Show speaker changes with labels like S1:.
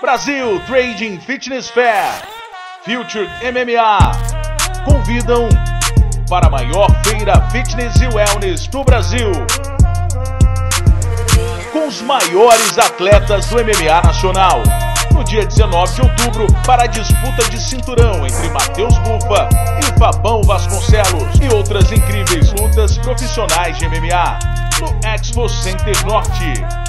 S1: Brasil Trading Fitness Fair, Future MMA convidam para a maior feira fitness e wellness do Brasil. Com os maiores atletas do MMA nacional. No dia 19 de outubro, para a disputa de cinturão entre Matheus Bufa e Fabão Vasconcelos e outras incríveis lutas profissionais de MMA no Expo Center Norte.